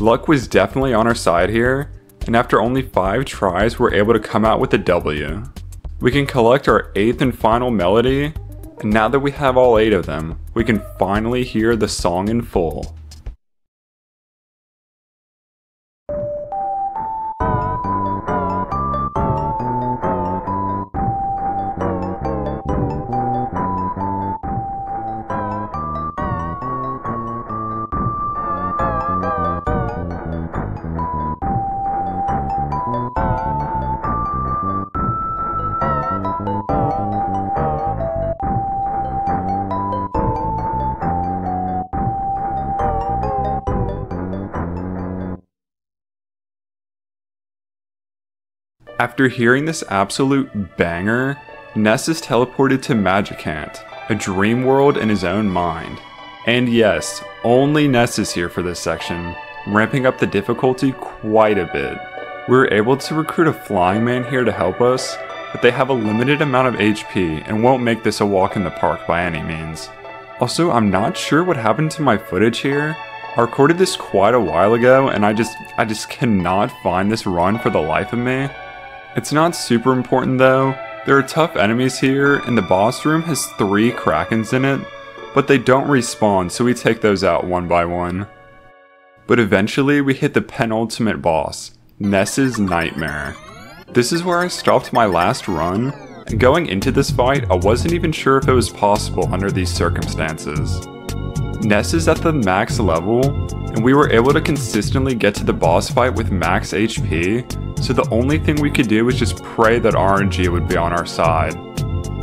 Luck was definitely on our side here, and after only 5 tries we're able to come out with a W. We can collect our 8th and final melody, and now that we have all 8 of them, we can finally hear the song in full. After hearing this absolute banger, Ness is teleported to Magicant, a dream world in his own mind. And yes, only Ness is here for this section, ramping up the difficulty quite a bit. We were able to recruit a flying man here to help us, but they have a limited amount of HP and won't make this a walk in the park by any means. Also, I'm not sure what happened to my footage here. I recorded this quite a while ago and I just I just cannot find this run for the life of me. It's not super important though. There are tough enemies here, and the boss room has three Krakens in it, but they don't respawn, so we take those out one by one. But eventually, we hit the penultimate boss, Ness's Nightmare. This is where I stopped my last run, and going into this fight, I wasn't even sure if it was possible under these circumstances. Ness is at the max level, and we were able to consistently get to the boss fight with max HP, so the only thing we could do was just pray that RNG would be on our side.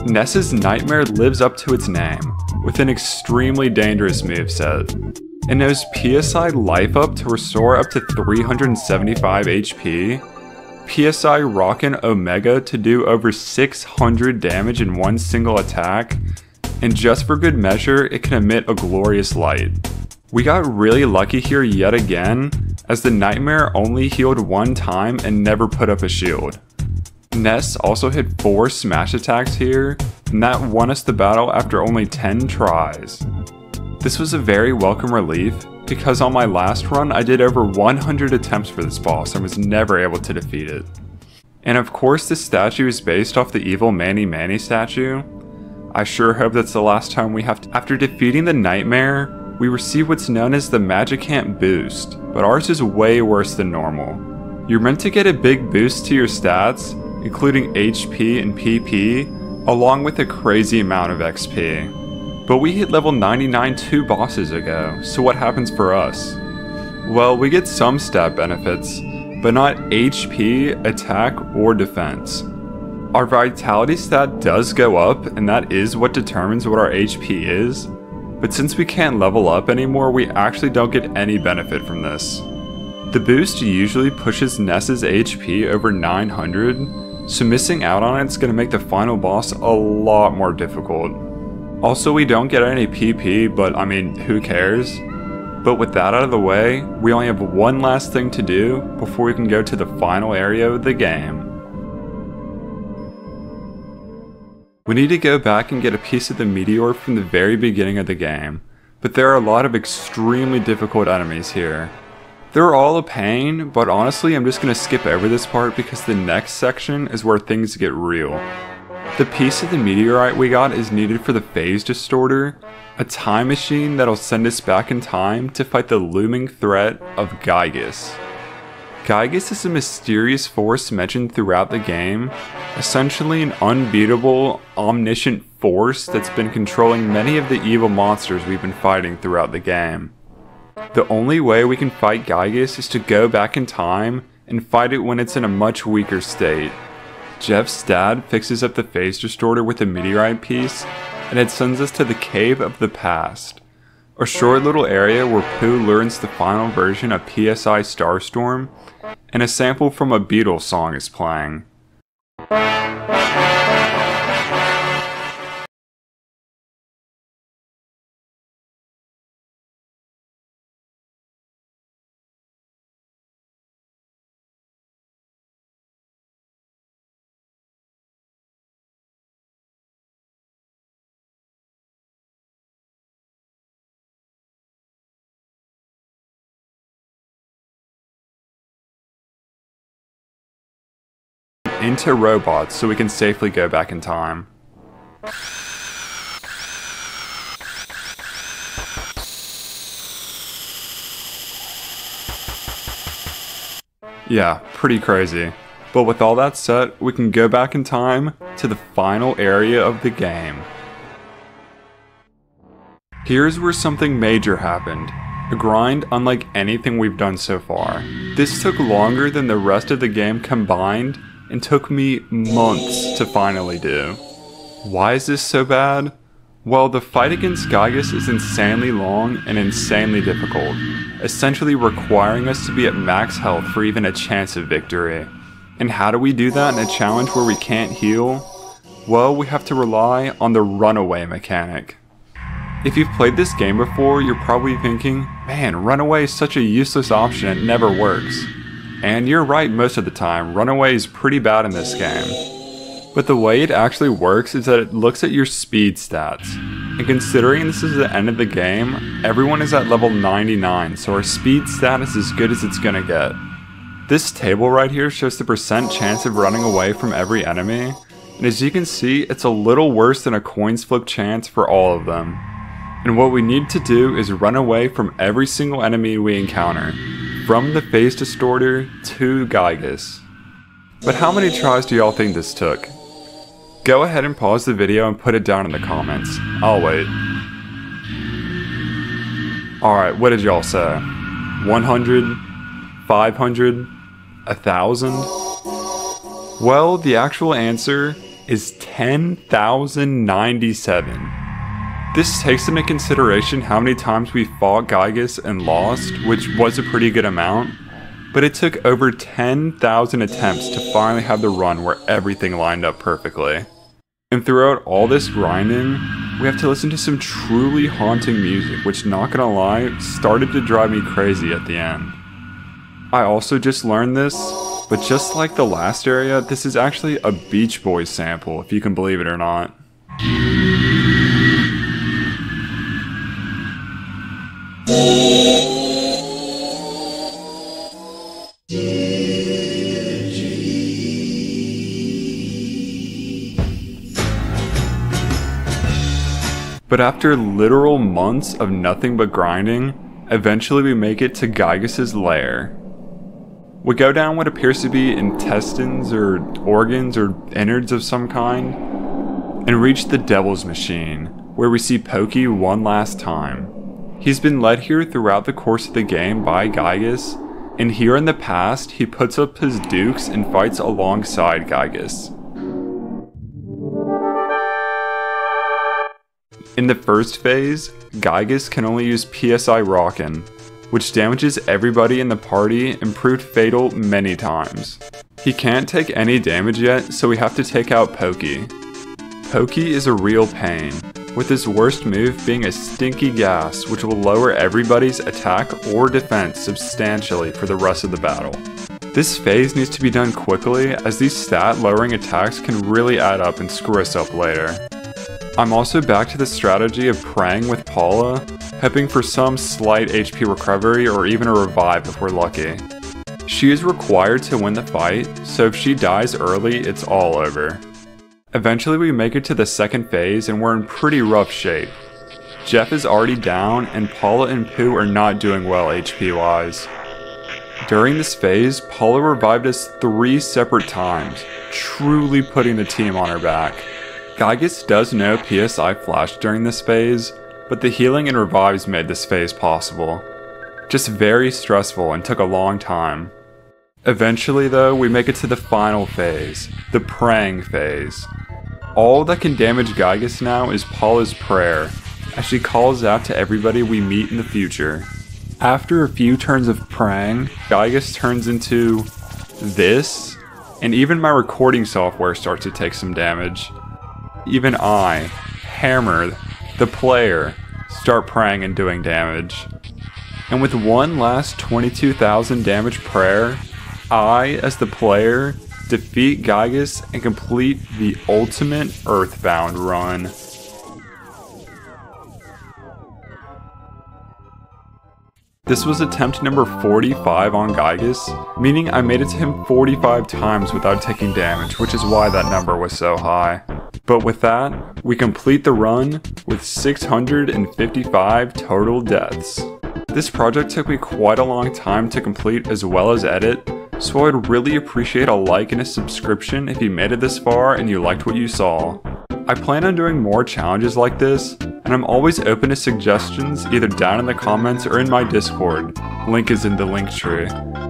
Ness's Nightmare lives up to its name, with an extremely dangerous moveset. and knows PSI life up to restore up to 375 HP, PSI rockin' Omega to do over 600 damage in one single attack, and just for good measure, it can emit a glorious light. We got really lucky here yet again, as the Nightmare only healed one time and never put up a shield. Ness also hit 4 smash attacks here, and that won us the battle after only 10 tries. This was a very welcome relief, because on my last run I did over 100 attempts for this boss and was never able to defeat it. And of course this statue is based off the evil Mani Mani statue. I sure hope that's the last time we have to- After defeating the Nightmare, we receive what's known as the Magicant boost, but ours is way worse than normal. You're meant to get a big boost to your stats, including HP and PP, along with a crazy amount of XP. But we hit level 99 two bosses ago, so what happens for us? Well, we get some stat benefits, but not HP, attack, or defense. Our vitality stat does go up, and that is what determines what our HP is, but since we can't level up anymore, we actually don't get any benefit from this. The boost usually pushes Ness's HP over 900, so missing out on it's going to make the final boss a lot more difficult. Also, we don't get any PP, but I mean, who cares? But with that out of the way, we only have one last thing to do before we can go to the final area of the game. We need to go back and get a piece of the meteor from the very beginning of the game, but there are a lot of extremely difficult enemies here. They're all a pain, but honestly I'm just going to skip over this part because the next section is where things get real. The piece of the meteorite we got is needed for the phase distorter, a time machine that'll send us back in time to fight the looming threat of Giygas. Giygas is a mysterious force mentioned throughout the game, essentially an unbeatable, omniscient force that's been controlling many of the evil monsters we've been fighting throughout the game. The only way we can fight Giygas is to go back in time and fight it when it's in a much weaker state. Jeff's dad fixes up the phase distorter with a meteorite piece, and it sends us to the Cave of the Past, a short little area where Poo learns the final version of PSI Starstorm, and a sample from a Beatles song is playing. Into robots so we can safely go back in time. Yeah, pretty crazy. But with all that set, we can go back in time to the final area of the game. Here's where something major happened. A grind unlike anything we've done so far. This took longer than the rest of the game combined and took me months to finally do. Why is this so bad? Well, the fight against Giygas is insanely long and insanely difficult, essentially requiring us to be at max health for even a chance of victory. And how do we do that in a challenge where we can't heal? Well, we have to rely on the runaway mechanic. If you've played this game before, you're probably thinking, man, runaway is such a useless option, it never works. And you're right most of the time, runaway is pretty bad in this game. But the way it actually works is that it looks at your speed stats. And considering this is the end of the game, everyone is at level 99, so our speed stat is as good as it's gonna get. This table right here shows the percent chance of running away from every enemy, and as you can see, it's a little worse than a coins flip chance for all of them. And what we need to do is run away from every single enemy we encounter, from the phase distorter to Giygas. But how many tries do y'all think this took? Go ahead and pause the video and put it down in the comments. I'll wait. Alright, what did y'all say? 100? 500? 1000? Well, the actual answer is 10,097. This takes into consideration how many times we fought Giygas and lost, which was a pretty good amount, but it took over 10,000 attempts to finally have the run where everything lined up perfectly. And throughout all this grinding, we have to listen to some truly haunting music, which, not gonna lie, started to drive me crazy at the end. I also just learned this, but just like the last area, this is actually a Beach Boys sample, if you can believe it or not. But after literal months of nothing but grinding, eventually we make it to Giygas' lair. We go down what appears to be intestines or organs or innards of some kind, and reach the Devil's Machine, where we see Pokey one last time. He's been led here throughout the course of the game by Giygas, and here in the past, he puts up his dukes and fights alongside Giygas. In the first phase, Giygas can only use PSI Rockin', which damages everybody in the party and proved fatal many times. He can't take any damage yet, so we have to take out Pokey. Pokey is a real pain, with his worst move being a stinky gas which will lower everybody's attack or defense substantially for the rest of the battle. This phase needs to be done quickly as these stat lowering attacks can really add up and screw us up later. I'm also back to the strategy of praying with Paula, hoping for some slight HP recovery or even a revive if we're lucky. She is required to win the fight, so if she dies early, it's all over. Eventually we make it to the second phase and we're in pretty rough shape. Jeff is already down and Paula and Poo are not doing well HP wise. During this phase, Paula revived us three separate times, truly putting the team on her back. Giygas does know PSI flashed during this phase, but the healing and revives made this phase possible. Just very stressful and took a long time. Eventually, though, we make it to the final phase, the praying phase. All that can damage Giygas now is Paula's prayer, as she calls out to everybody we meet in the future. After a few turns of praying, Giygas turns into this, and even my recording software starts to take some damage. Even I, Hammer, the player, start praying and doing damage. And with one last 22,000 damage prayer, I, as the player, defeat Giygas and complete the ultimate Earthbound run. This was attempt number 45 on Giygas, meaning I made it to him 45 times without taking damage, which is why that number was so high. But with that, we complete the run with 655 total deaths. This project took me quite a long time to complete as well as edit, so I'd really appreciate a like and a subscription if you made it this far and you liked what you saw. I plan on doing more challenges like this, and I'm always open to suggestions either down in the comments or in my Discord. Link is in the link tree.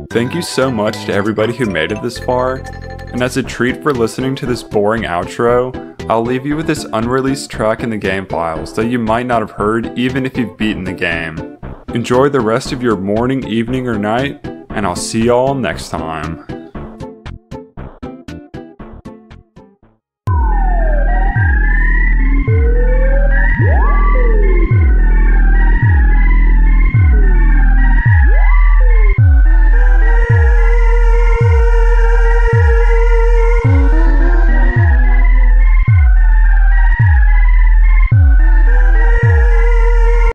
Thank you so much to everybody who made it this far, and as a treat for listening to this boring outro, I'll leave you with this unreleased track in the game files that you might not have heard even if you've beaten the game. Enjoy the rest of your morning, evening, or night, and I'll see y'all next time.